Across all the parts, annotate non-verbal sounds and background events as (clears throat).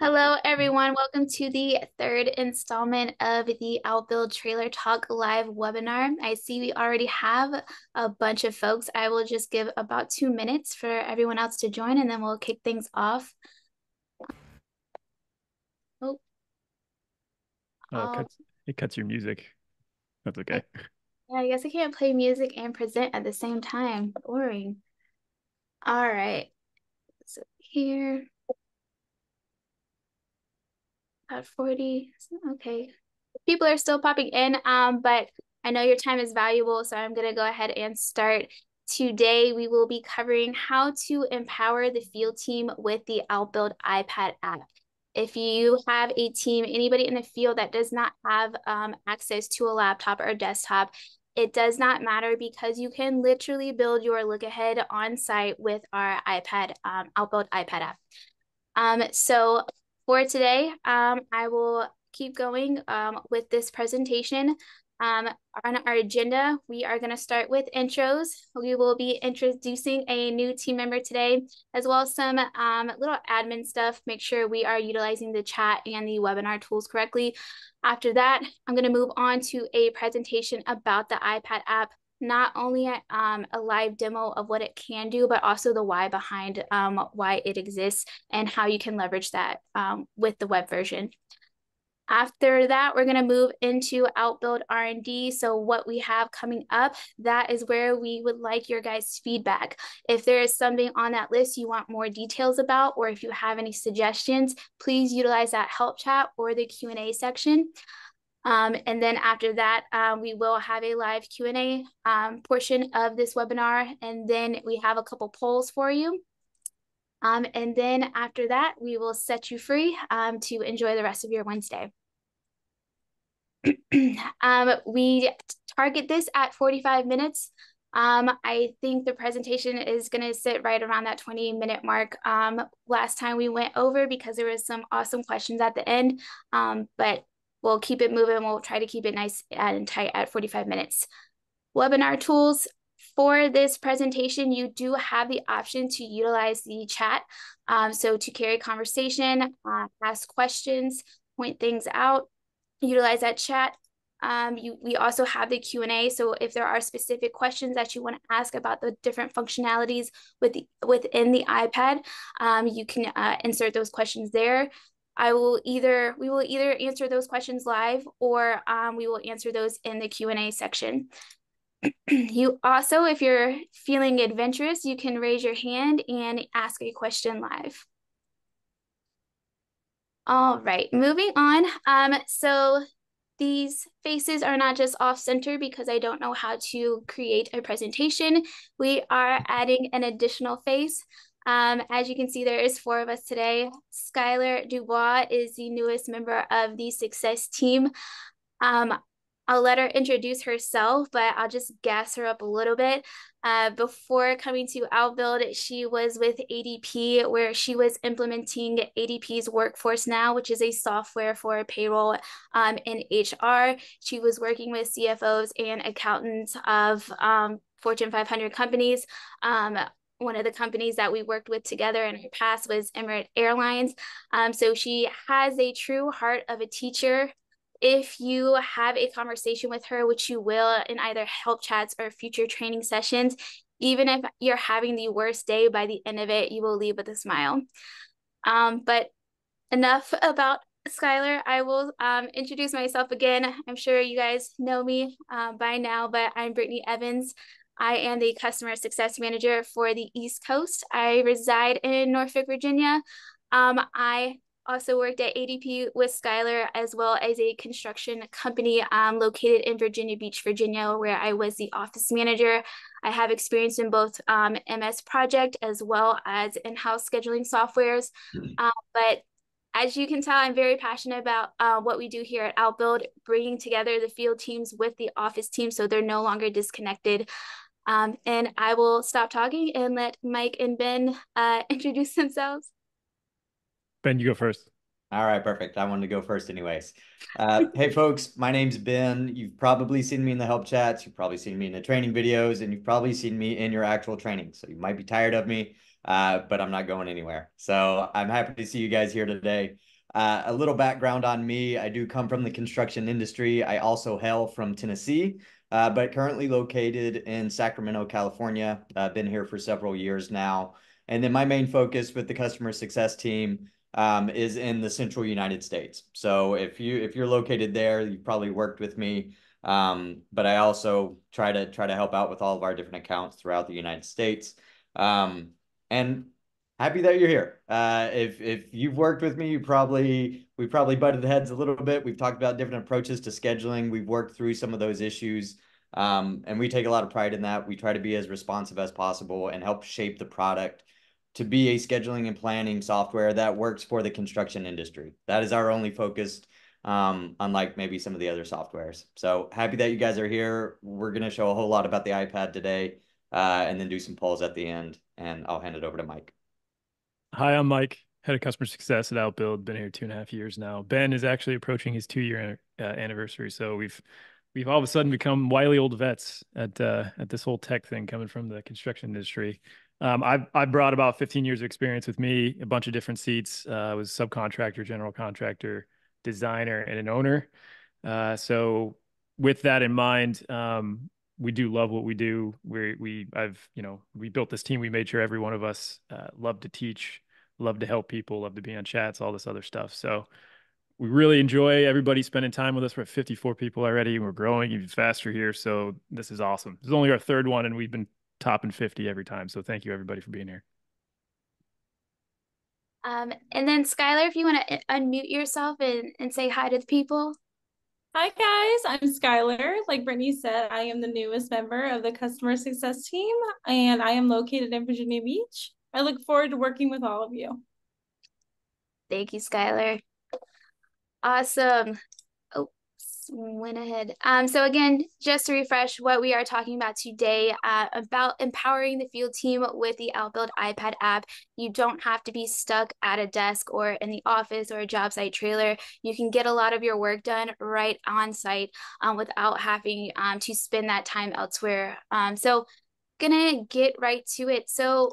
Hello, everyone. Welcome to the third installment of the Outbuild Trailer Talk live webinar. I see we already have a bunch of folks. I will just give about two minutes for everyone else to join and then we'll kick things off. Oh, oh it, cuts, it cuts your music. That's okay. Yeah, I guess I can't play music and present at the same time. Boring. All right. So here. At 40. Okay. People are still popping in, um, but I know your time is valuable, so I'm going to go ahead and start. Today, we will be covering how to empower the field team with the Outbuild iPad app. If you have a team, anybody in the field that does not have um, access to a laptop or desktop, it does not matter because you can literally build your look ahead on site with our iPad, um, Outbuild iPad app. Um, so for today, um, I will keep going um, with this presentation. Um, on our agenda, we are going to start with intros. We will be introducing a new team member today, as well as some um, little admin stuff. Make sure we are utilizing the chat and the webinar tools correctly. After that, I'm going to move on to a presentation about the iPad app, not only um, a live demo of what it can do, but also the why behind um, why it exists and how you can leverage that um, with the web version. After that, we're going to move into Outbuild R&D. So what we have coming up, that is where we would like your guys' feedback. If there is something on that list you want more details about, or if you have any suggestions, please utilize that help chat or the Q&A section. Um, and then after that, um, we will have a live Q&A um, portion of this webinar. And then we have a couple polls for you. Um, and then after that, we will set you free um, to enjoy the rest of your Wednesday. (clears throat) Um, we target this at 45 minutes. I think the presentation is going to sit right around that 20 minute mark. last time we went over because there was some awesome questions at the end, but we'll keep it moving. We'll try to keep it nice and tight at 45 minutes. Webinar tools. For this presentation, you do have the option to utilize the chat. Um, so to carry conversation, uh, ask questions, point things out, utilize that chat. Um, you, we also have the Q&A. So if there are specific questions that you want to ask about the different functionalities with the, within the iPad, um, you can uh, insert those questions there. I will either, we will either answer those questions live or um, we will answer those in the Q&A section. (clears throat) you also, if you're feeling adventurous, you can raise your hand and ask a question live. All right, moving on. Um, so these faces are not just off center because I don't know how to create a presentation. We are adding an additional face. Um, as you can see, there is four of us today. Skylar Dubois is the newest member of the success team. Um, I'll let her introduce herself, but I'll just gas her up a little bit. Uh, before coming to Outbuild, she was with ADP, where she was implementing ADP's Workforce Now, which is a software for payroll um, in HR. She was working with CFOs and accountants of um, Fortune 500 companies. Um, one of the companies that we worked with together in her past was Emirates Airlines. Um, so she has a true heart of a teacher. If you have a conversation with her, which you will in either help chats or future training sessions, even if you're having the worst day, by the end of it, you will leave with a smile. Um, but enough about Skylar. I will um, introduce myself again. I'm sure you guys know me uh, by now, but I'm Brittany Evans. I am the customer success manager for the East Coast. I reside in Norfolk, Virginia. Um, I also worked at ADP with Skylar as well as a construction company um, located in Virginia Beach, Virginia, where I was the office manager. I have experience in both um, MS Project as well as in-house scheduling softwares. Uh, but as you can tell, I'm very passionate about uh, what we do here at Outbuild, bringing together the field teams with the office team so they're no longer disconnected. Um, and I will stop talking and let Mike and Ben uh, (laughs) introduce themselves. Ben, you go first. All right, perfect. I wanted to go first anyways. Uh, (laughs) hey, folks, my name's Ben. You've probably seen me in the help chats. You've probably seen me in the training videos, and you've probably seen me in your actual training. So you might be tired of me. uh, but I'm not going anywhere. So I'm happy to see you guys here today. Uh, a little background on me I do come from the construction industry. I also hail from Tennessee, uh, but currently located in Sacramento, California. I've been here for several years now. And then my main focus with the customer success team um, is in the central United States. So if you if you're located there, you've probably worked with me. Um, but I also try to try to help out with all of our different accounts throughout the United States. Um, and happy that you're here. Uh, if if you've worked with me, you probably we probably butted the heads a little bit. We've talked about different approaches to scheduling. We've worked through some of those issues, um, and we take a lot of pride in that. We try to be as responsive as possible and help shape the product to be a scheduling and planning software that works for the construction industry. That is our only focus, um, unlike maybe some of the other softwares. So happy that you guys are here. We're going to show a whole lot about the iPad today uh, and then do some polls at the end. And I'll hand it over to Mike. Hi, I'm Mike, head of customer success at Outbuild. Been here two and a half years now. Ben is actually approaching his two year uh, anniversary. So we've we've all of a sudden become wily old vets at uh, at this whole tech thing coming from the construction industry. Um, I I brought about 15 years of experience with me, a bunch of different seats. Uh, I was subcontractor, general contractor, designer, and an owner. Uh, so with that in mind, um, we do love what we do. We we I've you know we built this team. We made sure every one of us uh, love to teach, love to help people, love to be on chats, all this other stuff. So we really enjoy everybody spending time with us. We're at 54 people already, and we're growing even faster here. So this is awesome. This is only our third one, and we've been topping 50 every time. So thank you everybody for being here. Um, and then Skylar, if you want to unmute yourself and, and say hi to the people. Hi guys, I'm Skylar. Like Brittany said, I am the newest member of the customer success team and I am located in Virginia Beach. I look forward to working with all of you. Thank you, Skylar. Awesome oh, went ahead. Um, so again, just to refresh what we are talking about today, uh, about empowering the field team with the Outbuild iPad app. You don't have to be stuck at a desk or in the office or a job site trailer. You can get a lot of your work done right on site um, without having um, to spend that time elsewhere. Um, so gonna get right to it. So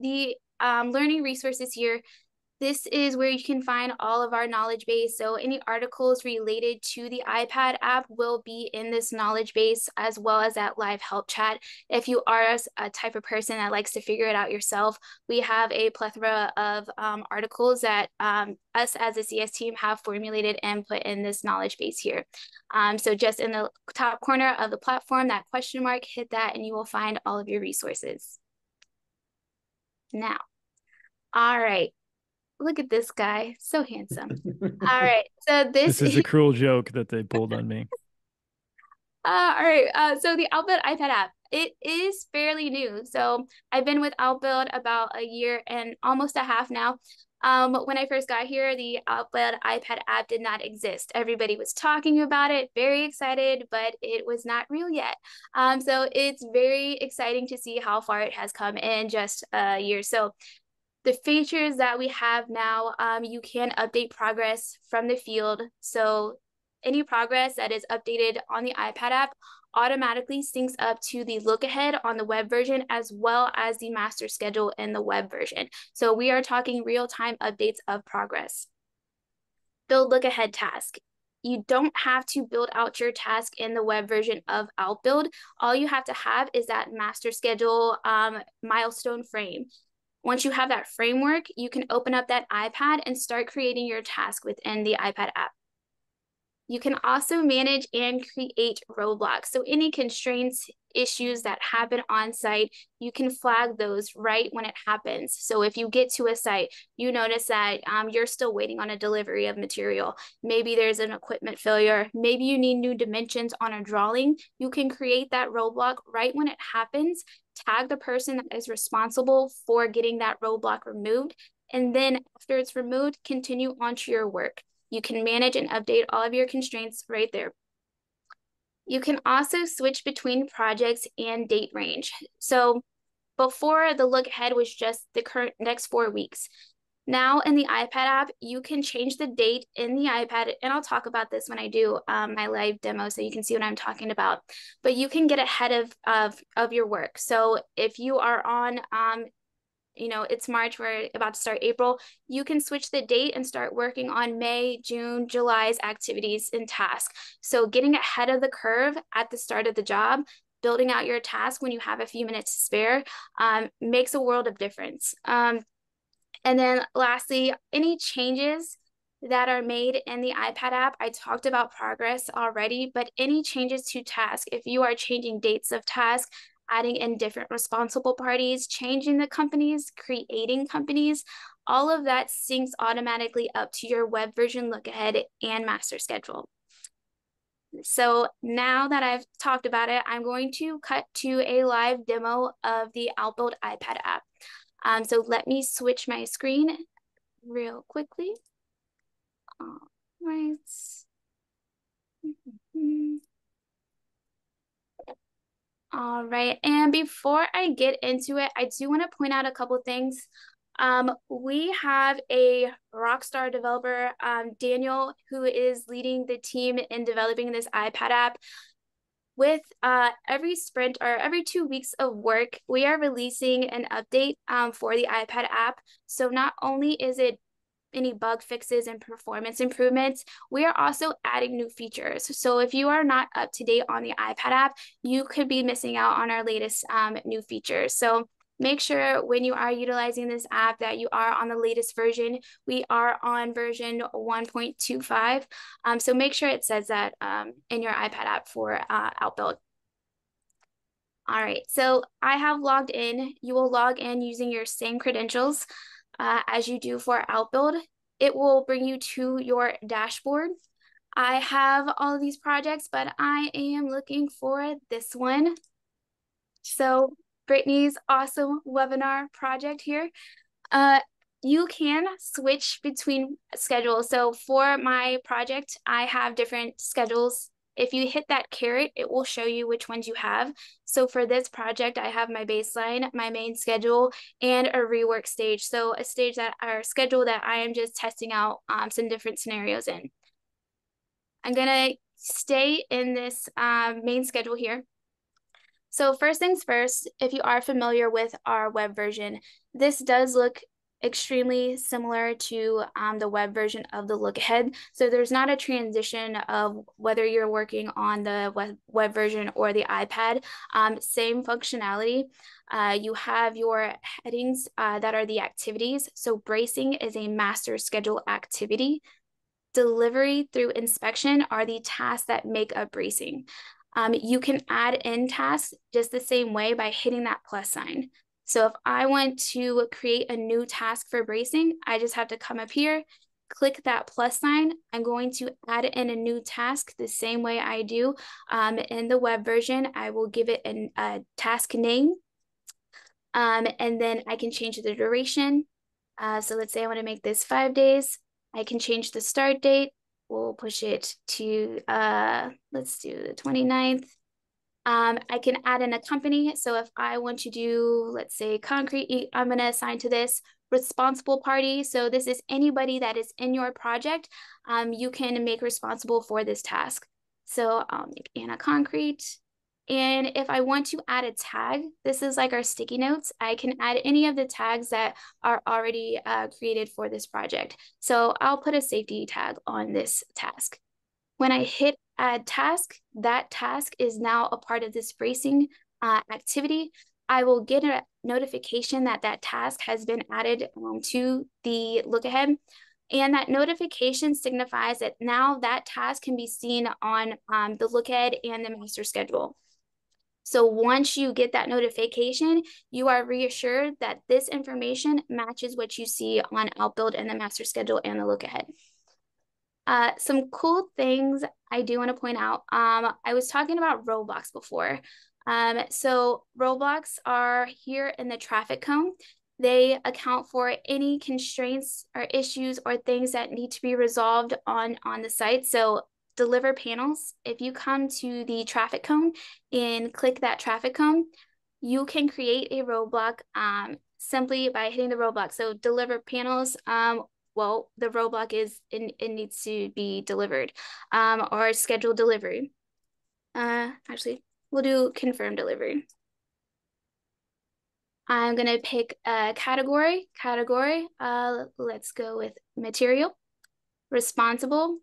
the um, learning resources here this is where you can find all of our knowledge base. So any articles related to the iPad app will be in this knowledge base as well as that live help chat. If you are a type of person that likes to figure it out yourself, we have a plethora of um, articles that um, us as a CS team have formulated and put in this knowledge base here. Um, so just in the top corner of the platform, that question mark, hit that and you will find all of your resources. Now, all right look at this guy, so handsome. (laughs) all right, so this, this is a cruel joke that they pulled on me. (laughs) Uh, all right, uh, so the Outbuild iPad app, it is fairly new. So I've been with Outbuild about a year and almost a half now. Um, when I first got here, the Outbuild iPad app did not exist. Everybody was talking about it, very excited, but it was not real yet. Um, so it's very exciting to see how far it has come in just a year. So the features that we have now, um, you can update progress from the field. So any progress that is updated on the iPad app automatically syncs up to the look ahead on the web version as well as the master schedule in the web version. So we are talking real time updates of progress. Build look ahead task. You don't have to build out your task in the web version of Outbuild. All you have to have is that master schedule um, milestone frame. Once you have that framework, you can open up that iPad and start creating your task within the iPad app. You can also manage and create roadblocks. So any constraints, issues that happen on site, you can flag those right when it happens. So if you get to a site, you notice that um, you're still waiting on a delivery of material. Maybe there's an equipment failure. Maybe you need new dimensions on a drawing. You can create that roadblock right when it happens, tag the person that is responsible for getting that roadblock removed. And then after it's removed, continue on to your work. You can manage and update all of your constraints right there. You can also switch between projects and date range. So before the look ahead was just the current next four weeks. Now in the iPad app, you can change the date in the iPad, and I'll talk about this when I do um, my live demo so you can see what I'm talking about. But you can get ahead of, of, of your work. So if you are on um, you know, it's March, we're about to start April, you can switch the date and start working on May, June, July's activities and tasks. So getting ahead of the curve at the start of the job, building out your task when you have a few minutes to spare um, makes a world of difference. Um, and then lastly, any changes that are made in the iPad app. I talked about progress already, but any changes to task, if you are changing dates of task, adding in different responsible parties, changing the companies, creating companies, all of that syncs automatically up to your web version look ahead and master schedule. So now that I've talked about it, I'm going to cut to a live demo of the Outbuild iPad app. Um, so let me switch my screen real quickly. All right. All right, and before I get into it, I do want to point out a couple things. Um, we have a rock star developer, um, Daniel, who is leading the team in developing this iPad app. With uh, every sprint or every two weeks of work, we are releasing an update um, for the iPad app. So not only is it any bug fixes and performance improvements, we are also adding new features. So if you are not up to date on the iPad app, you could be missing out on our latest um, new features. So make sure when you are utilizing this app that you are on the latest version. We are on version 1.25. Um, so make sure it says that um, in your iPad app for uh, Outbuild. All right, so I have logged in. You will log in using your same credentials uh, as you do for Outbuild. It will bring you to your dashboard. I have all of these projects, but I am looking for this one. So Brittany's awesome webinar project here. Uh, you can switch between schedules. So for my project, I have different schedules if you hit that caret, it will show you which ones you have. So for this project, I have my baseline, my main schedule, and a rework stage. So a stage that our schedule that I am just testing out um, some different scenarios in. I'm gonna stay in this um, main schedule here. So first things first, if you are familiar with our web version, this does look extremely similar to um, the web version of the look ahead. So there's not a transition of whether you're working on the web, web version or the iPad. Um, same functionality. Uh, you have your headings uh, that are the activities. So bracing is a master schedule activity. Delivery through inspection are the tasks that make up bracing. Um, you can add in tasks just the same way by hitting that plus sign. So if I want to create a new task for bracing, I just have to come up here, click that plus sign. I'm going to add in a new task the same way I do um, in the web version. I will give it an, a task name. Um, and then I can change the duration. Uh, so let's say I want to make this five days. I can change the start date. We'll push it to, uh, let's do the 29th. Um, I can add in a company. So if I want to do, let's say concrete, I'm going to assign to this responsible party. So this is anybody that is in your project. Um, you can make responsible for this task. So I'll make Anna concrete. And if I want to add a tag, this is like our sticky notes. I can add any of the tags that are already uh, created for this project. So I'll put a safety tag on this task. When I hit add task, that task is now a part of this bracing uh, activity. I will get a notification that that task has been added um, to the look ahead. And that notification signifies that now that task can be seen on um, the look ahead and the master schedule. So once you get that notification, you are reassured that this information matches what you see on Outbuild and the master schedule and the look ahead. Uh, some cool things I do want to point out. Um, I was talking about roadblocks before. Um, so roadblocks are here in the traffic cone. They account for any constraints or issues or things that need to be resolved on, on the site. So deliver panels, if you come to the traffic cone and click that traffic cone, you can create a roadblock um, simply by hitting the roadblock. So deliver panels um, well, the roadblock is it, it needs to be delivered um, or scheduled delivery. Uh, actually, we'll do confirm delivery. I'm gonna pick a category, category, uh, let's go with material, responsible.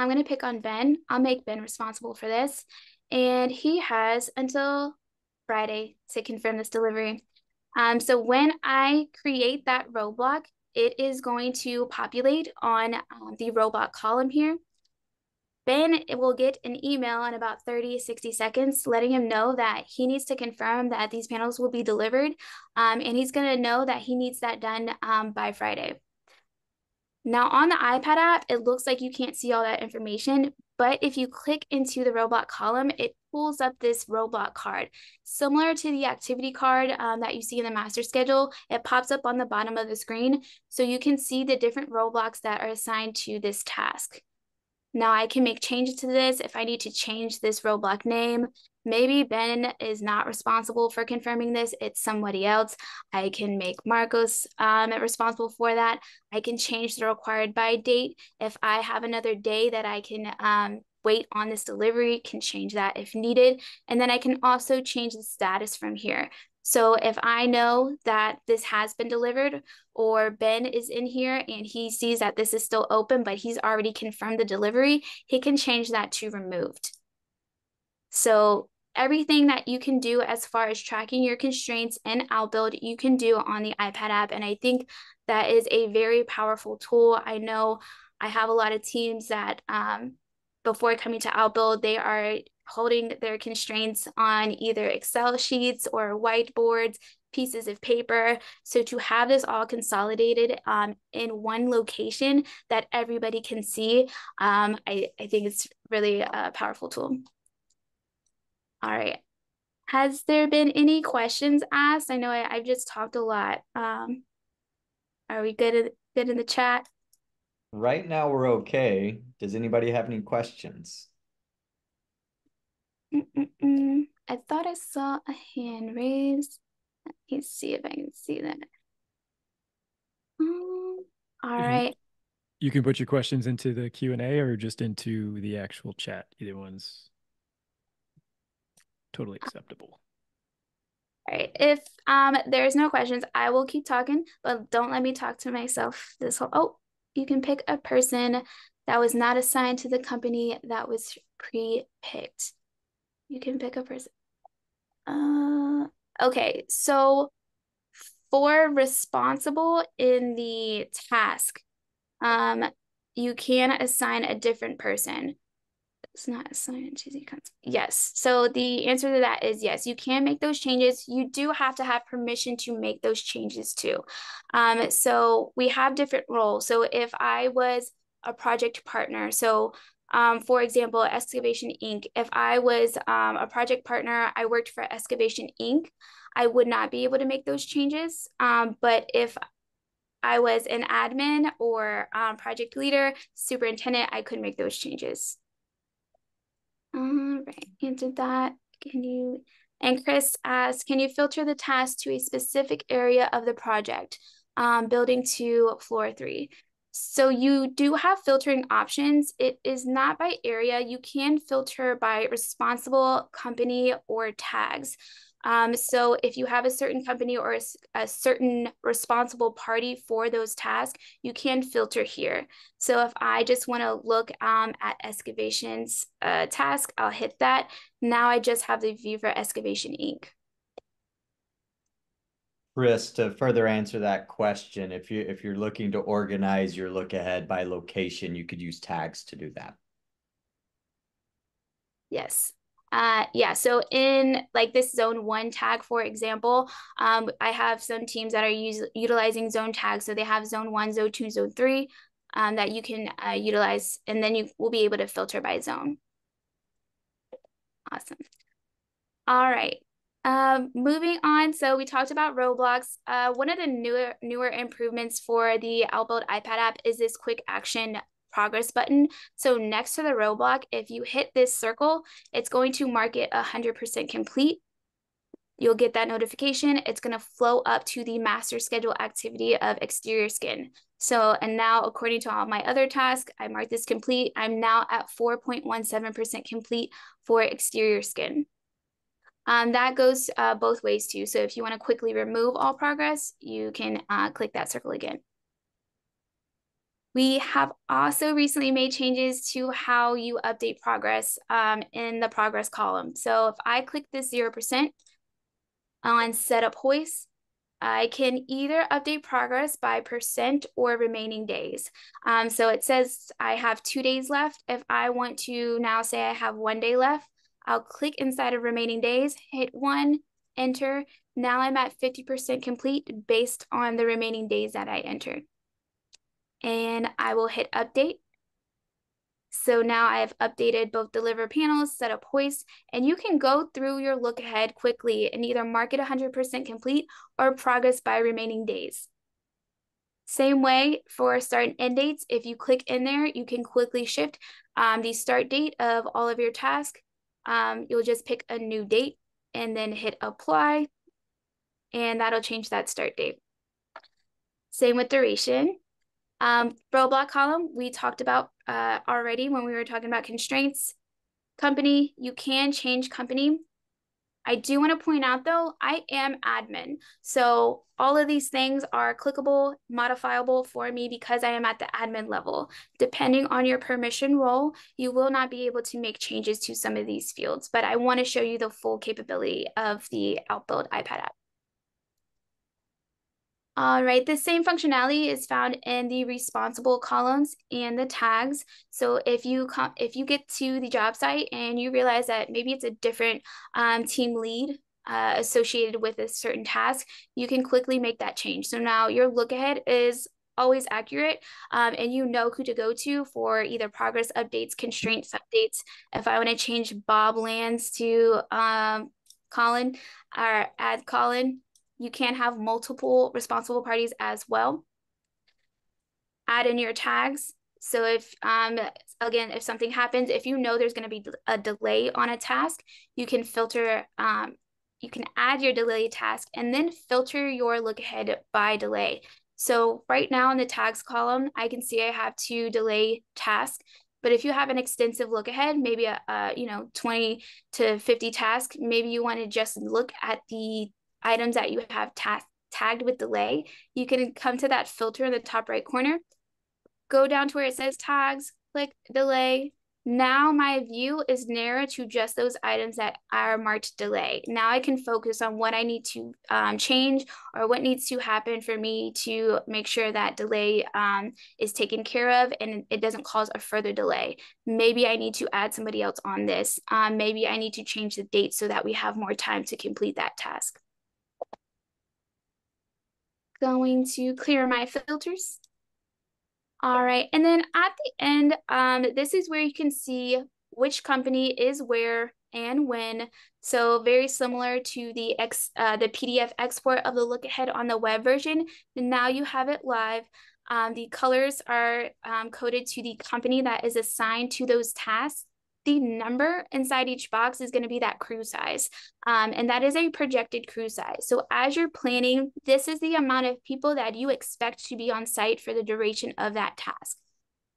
I'm gonna pick on Ben. I'll make Ben responsible for this. And he has until Friday to confirm this delivery. Um, so when I create that roadblock, it is going to populate on um, the roadblock column here. Ben it will get an email in about 30, 60 seconds, letting him know that he needs to confirm that these panels will be delivered. Um, and he's going to know that he needs that done um, by Friday. Now on the iPad app, it looks like you can't see all that information, but if you click into the roadblock column, it pulls up this roadblock card. Similar to the activity card um, that you see in the master schedule, it pops up on the bottom of the screen so you can see the different roadblocks that are assigned to this task. Now I can make changes to this if I need to change this roadblock name. Maybe Ben is not responsible for confirming this, it's somebody else. I can make Marcos um, responsible for that. I can change the required by date. If I have another day that I can um, wait on this delivery, can change that if needed. And then I can also change the status from here. So if I know that this has been delivered or Ben is in here and he sees that this is still open, but he's already confirmed the delivery, he can change that to removed. So everything that you can do as far as tracking your constraints in Outbuild, you can do on the iPad app. And I think that is a very powerful tool. I know I have a lot of teams that um, before coming to Outbuild, they are holding their constraints on either Excel sheets or whiteboards, pieces of paper. So to have this all consolidated um, in one location that everybody can see, um, I, I think it's really a powerful tool. All right. Has there been any questions asked? I know I, have just talked a lot. Um, are we good, in, good in the chat? Right now we're okay. Does anybody have any questions? Mm-mm-mm. I thought I saw a hand raised. Let me see if I can see that. Um, all you, right. You can put your questions into the Q&A or just into the actual chat. Either one's totally acceptable. All right. If um there's no questions, I will keep talking, but don't let me talk to myself this whole Oh, you can pick a person that was not assigned to the company that was pre-picked. You can pick a person. Uh, okay, so for responsible in the task, um, you can assign a different person. It's not assigned to the Yes. So the answer to that is yes. You can make those changes. You do have to have permission to make those changes too. Um, so we have different roles. So if I was a project partner, so um, for example, Excavation Inc. If I was um, a project partner, I worked for Excavation Inc., I would not be able to make those changes. Um, but if I was an admin or um, project leader, superintendent, I could make those changes. All right, answered that. Can you, and Chris asked, can you filter the task to a specific area of the project, um, building to floor three? So you do have filtering options. It is not by area. You can filter by responsible company or tags. Um, so if you have a certain company or a, a, certain responsible party for those tasks, you can filter here. So if I just want to look um, at excavations uh, task, I'll hit that. Now I just have the view for excavation Inc. Chris, to further answer that question, if you if you're looking to organize your look ahead by location, you could use tags to do that. Yes. Uh, yeah, so in like this zone one tag, for example, um, I have some teams that are use, utilizing zone tags. So they have zone one, zone two, zone three um, that you can uh, utilize, and then you will be able to filter by zone. Awesome. All right. Um, moving on, so we talked about roadblocks. Uh, one of the newer newer improvements for the Outbuild iPad app is this quick action progress button. So next to the roadblock, if you hit this circle, it's going to mark it 100% complete. You'll get that notification. It's going to flow up to the master schedule activity of exterior skin. So, and now according to all my other tasks, I marked this complete. I'm now at 4.17% complete for exterior skin. Um, that goes uh, both ways too. So if you want to quickly remove all progress, you can uh, click that circle again. We have also recently made changes to how you update progress um, in the progress column. So if I click this 0% on setup hoist, I can either update progress by percent or remaining days. Um, so it says I have two days left. If I want to now say I have one day left, I'll click inside of remaining days, hit one, enter. Now I'm at 50% complete based on the remaining days that I entered and I will hit update. So now I've updated both deliver panels, set up hoist, and you can go through your look ahead quickly and either mark it 100% complete or progress by remaining days. Same way for start and end dates. If you click in there, you can quickly shift um, the start date of all of your tasks. Um, you'll just pick a new date and then hit apply, and that'll change that start date. Same with duration. Um, roadblock column, we talked about uh, already when we were talking about constraints. Company, you can change company. I do want to point out though, I am admin. So all of these things are clickable, modifiable for me because I am at the admin level. Depending on your permission role, you will not be able to make changes to some of these fields, but I want to show you the full capability of the Outbuild iPad app. All right, the same functionality is found in the responsible columns and the tags. So if you if you get to the job site and you realize that maybe it's a different um, team lead uh, associated with a certain task, you can quickly make that change. So now your look ahead is always accurate um, and you know who to go to for either progress updates, constraints updates. If I want to change Bob Lands to um, Colin or add Colin, you can have multiple responsible parties as well. Add in your tags. So if, um, again, if something happens, if you know there's going to be a delay on a task, you can filter, um, you can add your delay task and then filter your look ahead by delay. So right now in the tags column, I can see I have two delay tasks. But if you have an extensive look ahead, maybe a, a you know 20 to 50 tasks, maybe you want to just look at the items that you have ta tagged with delay, you can come to that filter in the top right corner, go down to where it says tags, click delay. Now my view is narrow to just those items that are marked delay. Now I can focus on what I need to um, change or what needs to happen for me to make sure that delay um, is taken care of and it doesn't cause a further delay. Maybe I need to add somebody else on this. Um, maybe I need to change the date so that we have more time to complete that task going to clear my filters. All right, and then at the end, um, this is where you can see which company is where and when. So very similar to the X, uh, the PDF export of the look ahead on the web version. And now you have it live. Um, the colors are um, coded to the company that is assigned to those tasks the number inside each box is going to be that crew size. Um, and that is a projected crew size. So as you're planning, this is the amount of people that you expect to be on site for the duration of that task.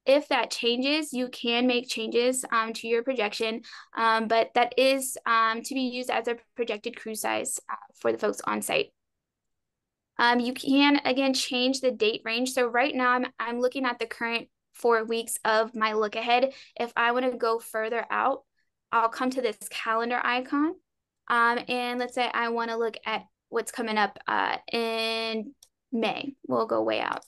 If that changes, you can make changes um, to your projection, um, but that is um, to be used as a projected crew size uh, for the folks on site. Um, you can, again, change the date range. So right now I'm, I'm looking at the current four weeks of my look ahead. If I want to go further out, I'll come to this calendar icon. Um, and let's say I want to look at what's coming up uh, in May. We'll go way out.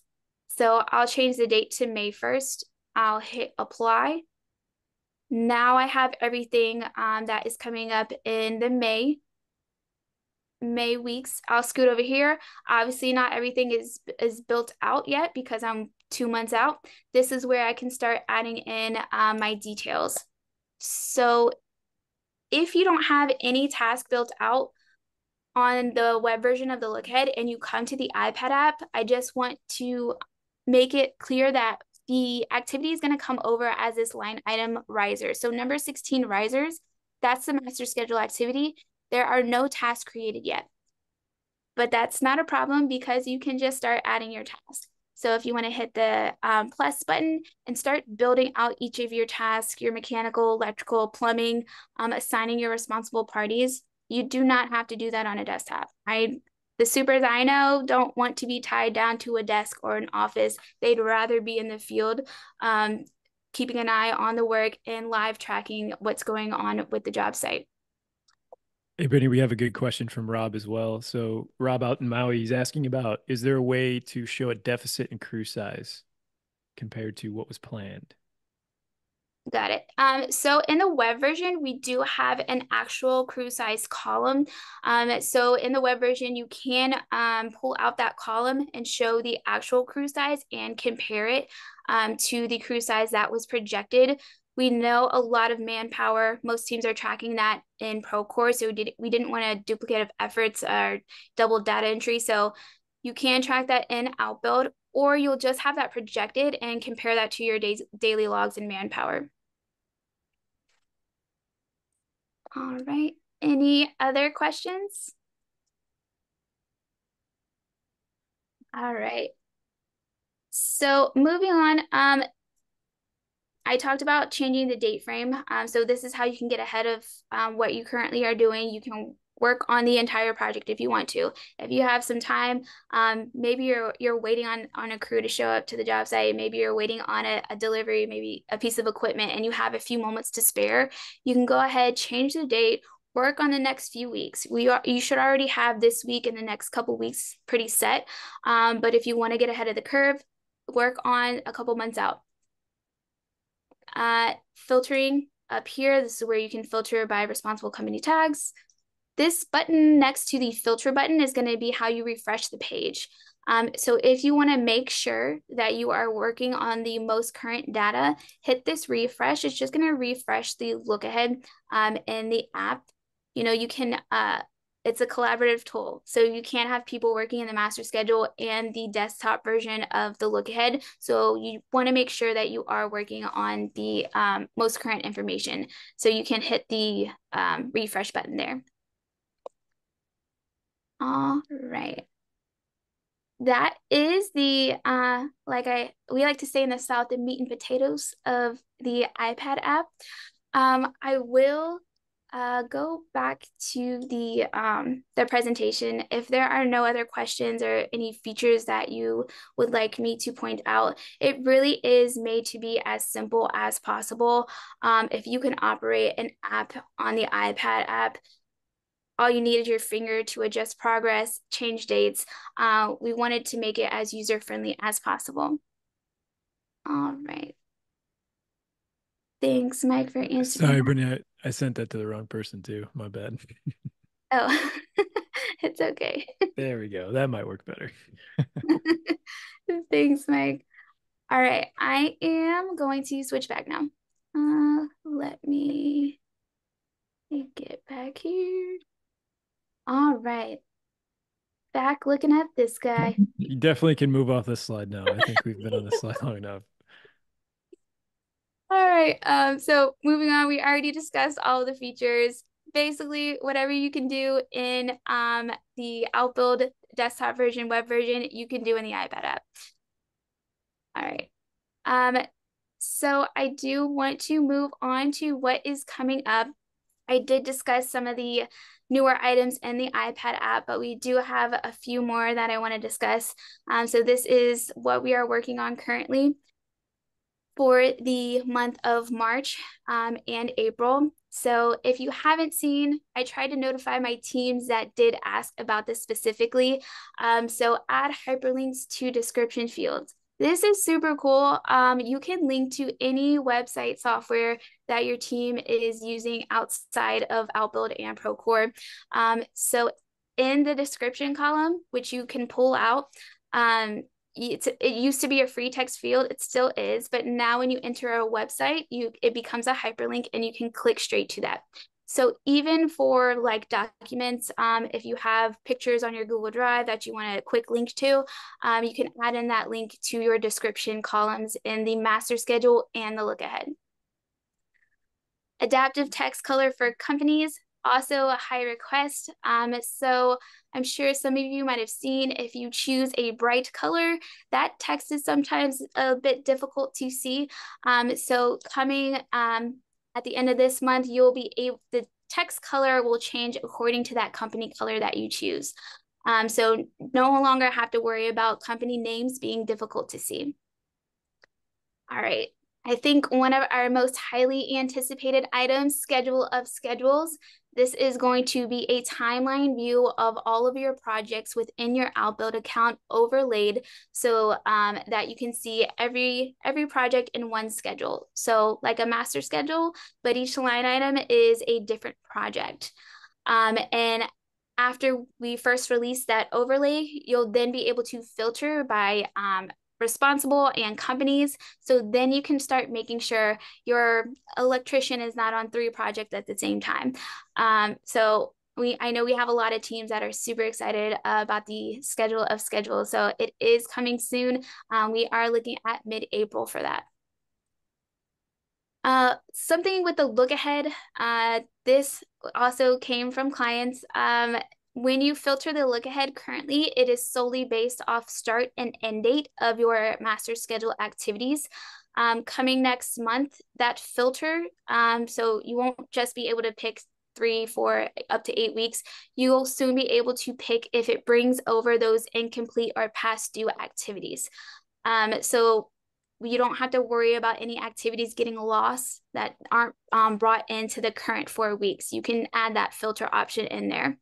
So I'll change the date to May 1st. I'll hit apply. Now I have everything um, that is coming up in the May May weeks. I'll scoot over here. Obviously, not everything is is built out yet because I'm two months out. This is where I can start adding in uh, my details. So if you don't have any task built out on the web version of the look ahead and you come to the iPad app, I just want to make it clear that the activity is going to come over as this line item riser. So number 16 risers, that's the master schedule activity. There are no tasks created yet. But that's not a problem because you can just start adding your tasks. So if you want to hit the um, plus button and start building out each of your tasks, your mechanical, electrical, plumbing, um, assigning your responsible parties, You do not have to do that on a desktop. I the supers I know don't want to be tied down to a desk or an office. They'd rather be in the field, um, keeping an eye on the work and live tracking what's going on with the job site. Hey, Brittany, we have a good question from Rob as well. So, Rob out in Maui, he's asking about is there a way to show a deficit in crew size compared to what was planned? Got it. Um, so in the web version, we do have an actual crew size column. Um, so in the web version, you can um, pull out that column and show the actual crew size and compare it um, to the crew size that was projected. We know a lot of manpower. Most teams are tracking that in Procore, so we, did, we didn't want to duplicative efforts or double data entry. So you can track that in Outbuild, or you'll just have that projected and compare that to your days, daily logs and manpower. All right. Any other questions? All right. So moving on, um, I talked about changing the date frame. Um, so this is how you can get ahead of um, what you currently are doing. You can work on the entire project if you want to. If you have some time, um, maybe you're you're waiting on on a crew to show up to the job site. Maybe you're waiting on a, a delivery, maybe a piece of equipment, and you have a few moments to spare. You can go ahead, change the date, work on the next few weeks. We are you should already have this week and the next couple weeks pretty set. Um, but if you want to get ahead of the curve, work on a couple months out. Uh, filtering up here, this is where you can filter by responsible company tags. This button next to the filter button is going to be how you refresh the page. Um, so if you want to make sure that you are working on the most current data, hit this refresh. It's just going to refresh the look ahead um, in the app. You know, you can, uh, it's a collaborative tool. So you can't have people working in the master schedule and the desktop version of the look ahead. So you want to make sure that you are working on the um, most current information. So you can hit the um, refresh button there. All right. That is the, uh, like I, we like to say in the South, the meat and potatoes of the iPad app. Um, I will uh, go back to the um, the presentation. If there are no other questions or any features that you would like me to point out, it really is made to be as simple as possible. Um, if you can operate an app on the iPad app, all you need is your finger to adjust progress, change dates. Uh, we wanted to make it as user-friendly as possible. All right. Thanks, Mike, for answering. Sorry, Brittany, I, I sent that to the wrong person too. My bad. (laughs) oh, (laughs) it's okay. There we go. That might work better. (laughs) Thanks, Mike. All right, I am going to switch back now. Uh, let me get back here. All right. Back looking at this guy. You definitely can move off this slide now. I think we've been on this slide long enough. All right. Um, so moving on, we already discussed all the features. Basically, whatever you can do in um, the Outbuild desktop version, web version, you can do in the iPad app. All right. Um, so I do want to move on to what is coming up. I did discuss some of the newer items in the iPad app, but we do have a few more that I want to discuss. Um, so this is what we are working on currently for the month of March um, and April. So if you haven't seen, I tried to notify my teams that did ask about this specifically. Um, so add hyperlinks to description fields. This is super cool. Um, you can link to any website software that your team is using outside of Outbuild and Procore. Um, so in the description column, which you can pull out, um, it's, it used to be a free text field it still is but now when you enter a website you it becomes a hyperlink and you can click straight to that so even for like documents, um, if you have pictures on your Google Drive that you want a quick link to, um, you can add in that link to your description columns in the master schedule and the look ahead. Adaptive text color for companies, also a high request. Um, so I'm sure some of you might have seen if you choose a bright color, that text is sometimes a bit difficult to see. Um, so coming um, at the end of this month, you'll be able, the text color will change according to that company color that you choose. Um, so no longer have to worry about company names being difficult to see. All right. I think one of our most highly anticipated items, schedule of schedules. This is going to be a timeline view of all of your projects within your Outbuild account overlaid so um, that you can see every every project in one schedule. So like a master schedule, but each line item is a different project. Um, and after we first release that overlay, you'll then be able to filter by um, responsible and companies. So then you can start making sure your electrician is not on three projects at the same time. Um, so we I know we have a lot of teams that are super excited about the schedule of schedules. So it is coming soon. Um, we are looking at mid-April for that. Uh, something with the look ahead, uh, this also came from clients. Um, when you filter the look ahead currently, it is solely based off start and end date of your master schedule activities. Um, coming next month, that filter, um, so you won't just be able to pick three, four, up to eight weeks, you will soon be able to pick if it brings over those incomplete or past due activities. Um, so you don't have to worry about any activities getting lost that aren't um, brought into the current four weeks. You can add that filter option in there.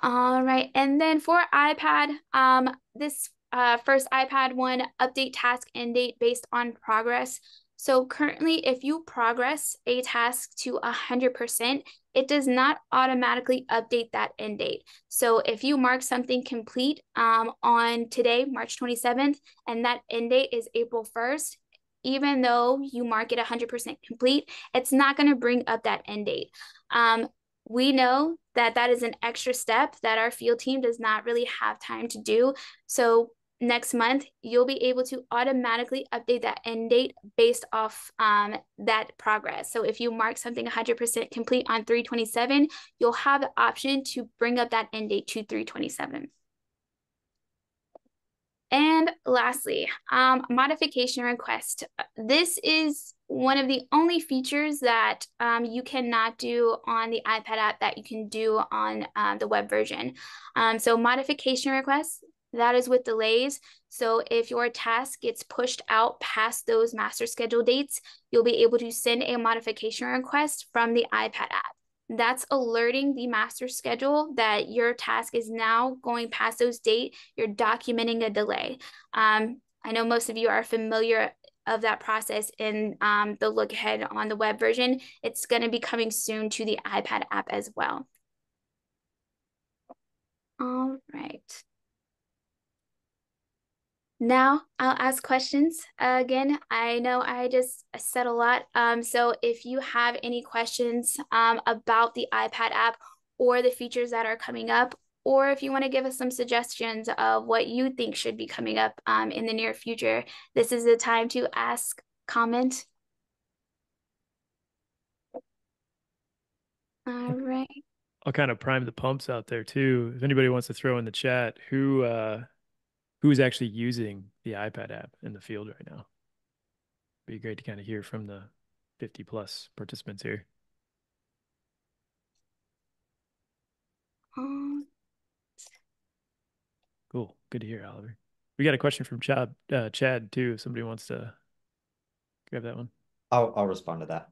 All right, and then for iPad, um, this uh, first iPad one, update task end date based on progress. So currently, if you progress a task to 100%, it does not automatically update that end date. So if you mark something complete um, on today, March 27th, and that end date is April 1st, even though you mark it 100% complete, it's not going to bring up that end date. Um, we know that that is an extra step that our field team does not really have time to do. So next month, you'll be able to automatically update that end date based off um, that progress. So if you mark something 100% complete on 327, you'll have the option to bring up that end date to 327. And lastly, um, modification request. This is one of the only features that um, you cannot do on the iPad app that you can do on uh, the web version. Um, so modification requests, that is with delays. So if your task gets pushed out past those master schedule dates, you'll be able to send a modification request from the iPad app. That's alerting the master schedule that your task is now going past those date. You're documenting a delay. Um, I know most of you are familiar of that process in um, the look ahead on the web version. It's going to be coming soon to the iPad app as well. All right. Now I'll ask questions. Uh, again, I know I just said a lot. Um, so if you have any questions um, about the iPad app or the features that are coming up, or if you want to give us some suggestions of what you think should be coming up um, in the near future, this is the time to ask, comment. All right. I'll kind of prime the pumps out there too. If anybody wants to throw in the chat, who uh, who's actually using the iPad app in the field right now? It'd be great to kind of hear from the 50 plus participants here. Cool. Good to hear, Oliver. We got a question from Chad, uh, Chad too. If somebody wants to grab that one. I'll I'll respond to that.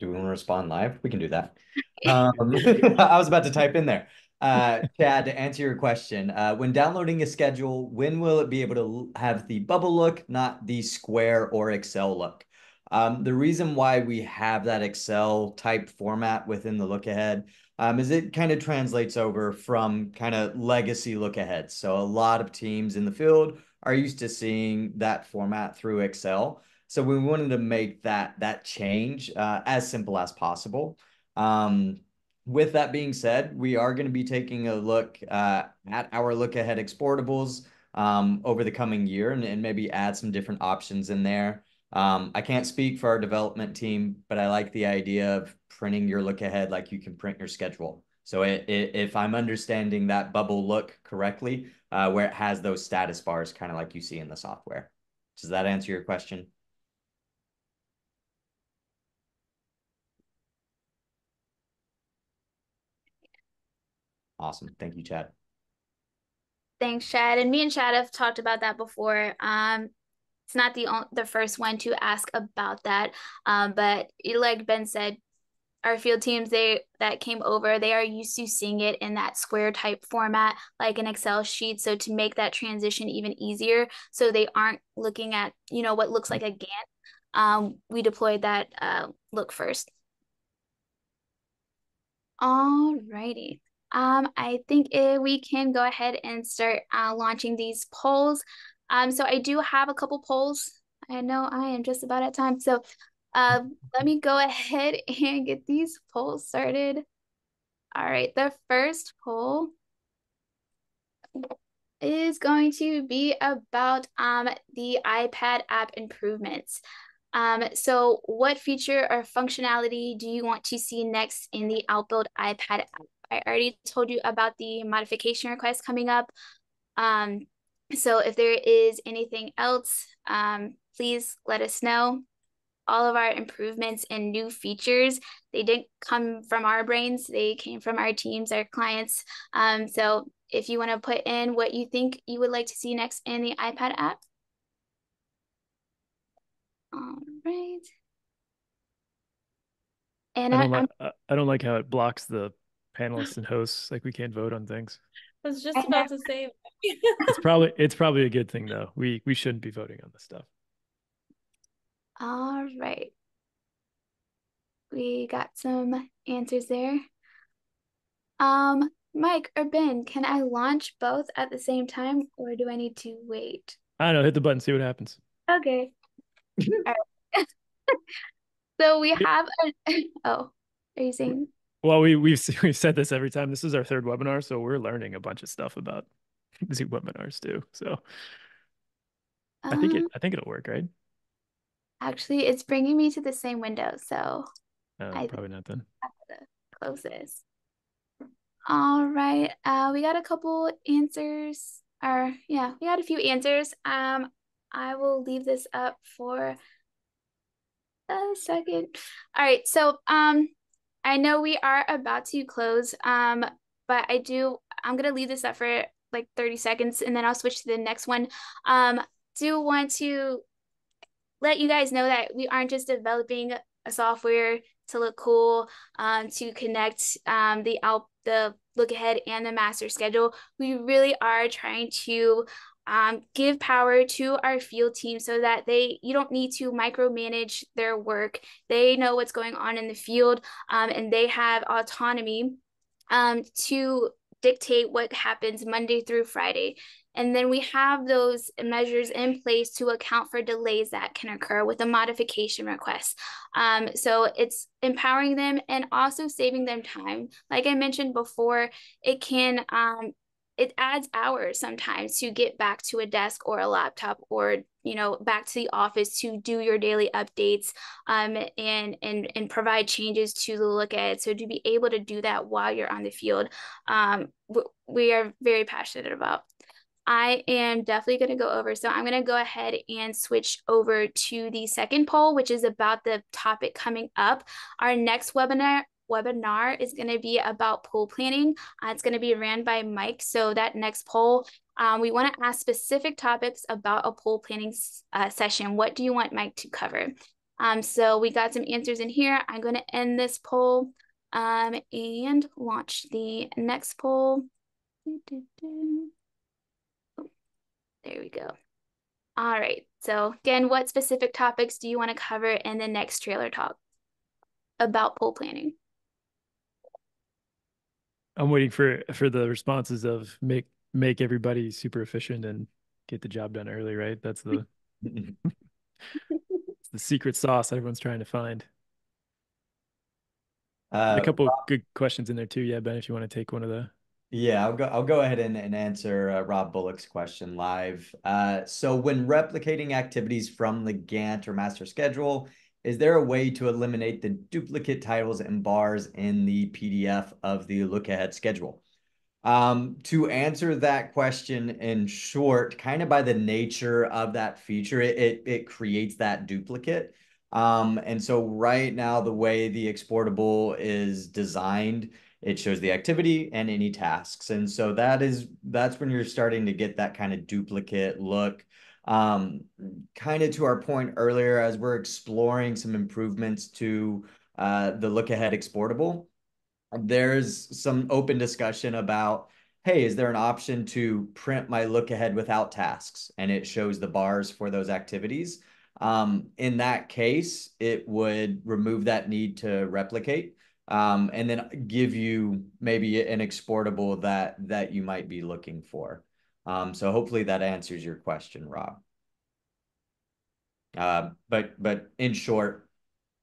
Do we want to respond live? We can do that. (laughs) Um, (laughs) I was about to type in there. Uh, Chad, to answer your question, uh, when downloading a schedule, when will it be able to have the bubble look, not the square or Excel look? Um, the reason why we have that Excel type format within the look ahead um, is it kind of translates over from kind of legacy look ahead. So a lot of teams in the field are used to seeing that format through Excel. So we wanted to make that that change uh, as simple as possible. Um, with that being said, we are going to be taking a look uh, at our look ahead exportables um, over the coming year and, and maybe add some different options in there. Um, I can't speak for our development team, but I like the idea of printing your look ahead like you can print your schedule. So it, it, if I'm understanding that bubble look correctly, uh, where it has those status bars, kind of like you see in the software. Does that answer your question? Awesome. Thank you, Chad. Thanks, Chad. And me and Chad have talked about that before. Um, it's not the the first one to ask about that. Um, but like Ben said, our field teams they that came over they are used to seeing it in that square type format like an excel sheet. So to make that transition even easier so they aren't looking at you know what looks like a gantt um, we deployed that uh, look first. All righty um, i think if we can go ahead and start uh, launching these polls um, so i do have a couple polls i know i am just about at time so uh, let me go (laughs) ahead and get these polls started. All right, the first poll is going to be about um, the iPad app improvements. Um, so what feature or functionality do you want to see next in the Outbuild iPad app? I already told you about the modification request coming up. Um, so if there is anything else, um, please let us know. All of our improvements and new features they didn't come from our brains they came from our teams our clients. Um, so if you want to put in what you think you would like to see next in the ipad app. All right. And I don't, I, like, I don't like how it blocks the panelists and hosts like we can't vote on things I was just about to say it's (laughs) probably it's probably a good thing though we we shouldn't be voting on this stuff all right. We got some answers there. Um, Mike or Ben, can I launch both at the same time or do I need to wait? I don't know. Hit the button, see what happens. Okay. (laughs) (laughs) so we have a oh, are you saying? Well, we we've (laughs) we've said this every time. This is our third webinar, so we're learning a bunch of stuff about (laughs) Zoom webinars too. So um, I think it um, I think it'll work, right? Actually, it's bringing me to the same window, so oh, I probably not then. close this. All right, uh, we got a couple answers, or yeah, we got a few answers. Um, I will leave this up for a second. All right, so um, I know we are about to close, um, but I do. I'm gonna leave this up for like 30 seconds, and then I'll switch to the next one. Um, do want to let you guys know that we aren't just developing a software to look cool, um, to connect um, the out the look ahead and the master schedule. We really are trying to um, give power to our field team so that they you don't need to micromanage their work. They know what's going on in the field, um, and they have autonomy um, to dictate what happens Monday through Friday. And then we have those measures in place to account for delays that can occur with a modification request. Um, so it's empowering them and also saving them time. Like I mentioned before, it can um, it adds hours sometimes to get back to a desk or a laptop or you know back to the office to do your daily updates um, and and and provide changes to the look at so to be able to do that while you're on the field um, we are very passionate about I am definitely going to go over. So I'm going to go ahead and switch over to the second poll, which is about the topic coming up. Our next webinar webinar is going to be about pull planning. Uh, it's going to be ran by Mike. So that next poll, um, we want to ask specific topics about a pull planning uh, session. What do you want Mike to cover? Um, so we got some answers in here. I'm going to end this poll um, and launch the next poll. There we go. All right. So again, what specific topics do you want to cover in the next trailer talk about pull planning? I'm waiting for for the responses of make make everybody super efficient and get the job done early, right? That's the (laughs) the secret sauce everyone's trying to find. Uh, a couple good questions in there too. Yeah, Ben, if you want to take one of the yeah, I'll go. I'll go ahead and, and answer uh, Rob Bullock's question live. Uh, so, when replicating activities from the Gantt or master schedule, is there a way to eliminate the duplicate titles and bars in the PDF of the look ahead schedule? Um, to answer that question in short, kind of by the nature of that feature, it it, it creates that duplicate. Um, and so right now, the way the exportable is designed it shows the activity and any tasks. And so that is that's when you're starting to get that kind of duplicate look. Um, kind of to our point earlier, as we're exploring some improvements to uh, the look ahead exportable, there's some open discussion about hey, is there an option to print my look ahead without tasks? And it shows the bars for those activities. Um, in that case, it would remove that need to replicate um, and then give you maybe an exportable that that you might be looking for. Um, so hopefully that answers your question, Rob. Uh, but but in short,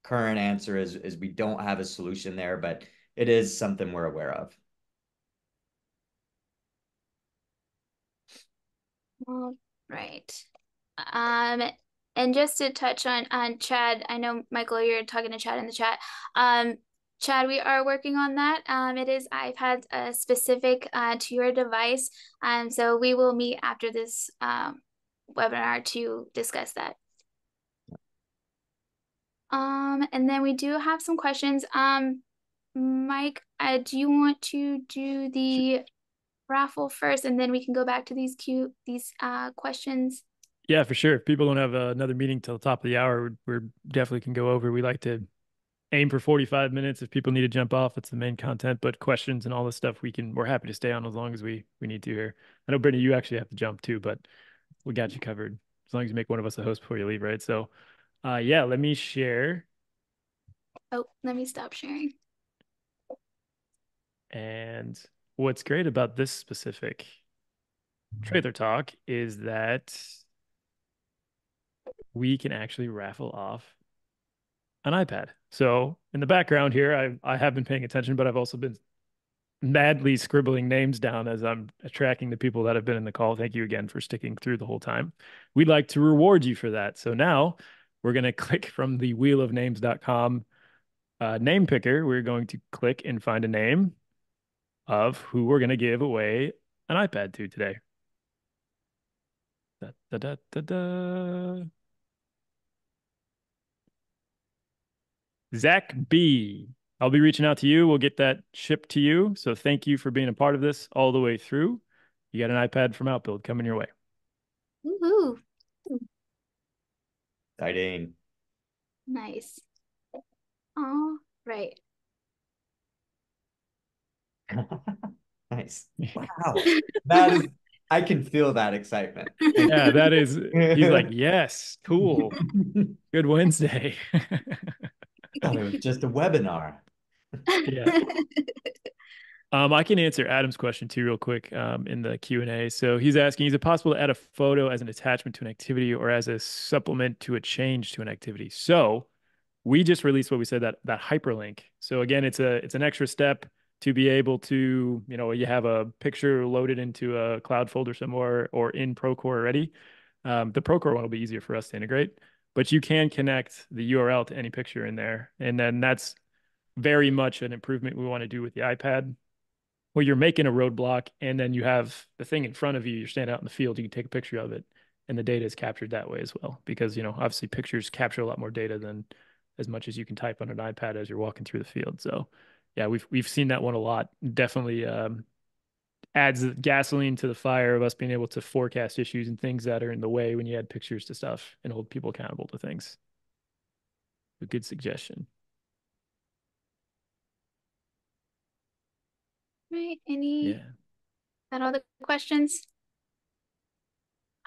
current answer is is we don't have a solution there, but it is something we're aware of. All right. Um, and just to touch on on Chad, I know Michael, you're talking to Chad in the chat. Um, Chad, we are working on that. Um, it is iPad uh, specific uh, to your device. Um, so we will meet after this um, webinar to discuss that. Um, and then we do have some questions. Um, Mike, uh, do you want to do the raffle first, and then we can go back to these cute these uh, questions? Yeah, for sure. If people don't have uh, another meeting till the top of the hour, we definitely can go over. We like to aim for 45 minutes. If people need to jump off, it's the main content, but questions and all this stuff, we can, we're happy to stay on as long as we, we need to here. I know Brittany, you actually have to jump too, but we got you covered as long as you make one of us a host before you leave. Right. So, uh, yeah, let me share. Oh, let me stop sharing. And what's great about this specific trailer talk is that we can actually raffle off an iPad. So in the background here, I I have been paying attention, but I've also been madly scribbling names down as I'm tracking the people that have been in the call. Thank you again for sticking through the whole time. We'd like to reward you for that. So now we're going (laughs) to click from the wheelofnames.com uh, name picker. We're going to click and find a name of who we're going to give away an iPad to today. Da, da, da, da, da. Zach B. I'll be reaching out to you. We'll get that shipped to you. So thank you for being a part of this all the way through. You got an iPad from Outbuild coming your way. Woohoo. Exciting. Nice. All right. (laughs) nice. Wow. that is I can feel that excitement. (laughs) yeah, that is he's like, (laughs) yes, cool. Good Wednesday. It was just a webinar. yeah. Um, I can answer Adam's question too, real quick, um, in the Q and A. So he's asking: Is it possible to add a photo as an attachment to an activity or as a supplement to a change to an activity? So we just released what we said that that hyperlink. So again, it's a it's an extra step to be able to, you know, you have a picture loaded into a cloud folder somewhere or in Procore already. Um, the Procore one will be easier for us to integrate but you can connect the URL to any picture in there. And then that's very much an improvement we want to do with the iPad where you're making a roadblock and then you have the thing in front of you, you're standing out in the field, you can take a picture of it and the data is captured that way as well. Because, you know, obviously pictures capture a lot more data than as much as you can type on an iPad as you're walking through the field. So yeah, we've we've seen that one a lot. Definitely um, adds gasoline to the fire of us being able to forecast issues and things that are in the way when you add pictures to stuff and hold people accountable to things. A good suggestion. Right. Any yeah. that all the questions?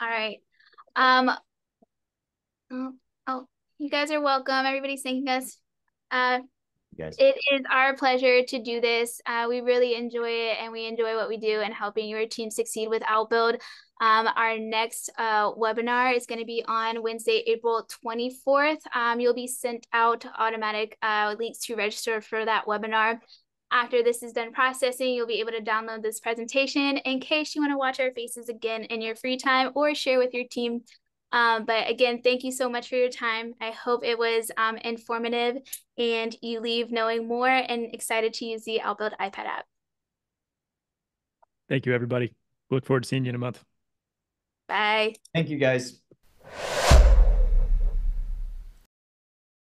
All right. Um oh, oh, you guys are welcome. Everybody's thanking us. Uh guys. It is our pleasure to do this. Uh, we really enjoy it and we enjoy what we do and helping your team succeed with Outbuild. Um, our next uh, webinar is going to be on Wednesday, April 24th. Um, you'll be sent out automatic uh, links to register for that webinar. After this is done processing, you'll be able to download this presentation in case you want to watch our faces again in your free time or share with your team um, but again, thank you so much for your time. I hope it was um, informative and you leave knowing more and excited to use the Outbuild iPad app. Thank you, everybody. Look forward to seeing you in a month. Bye. Thank you, guys.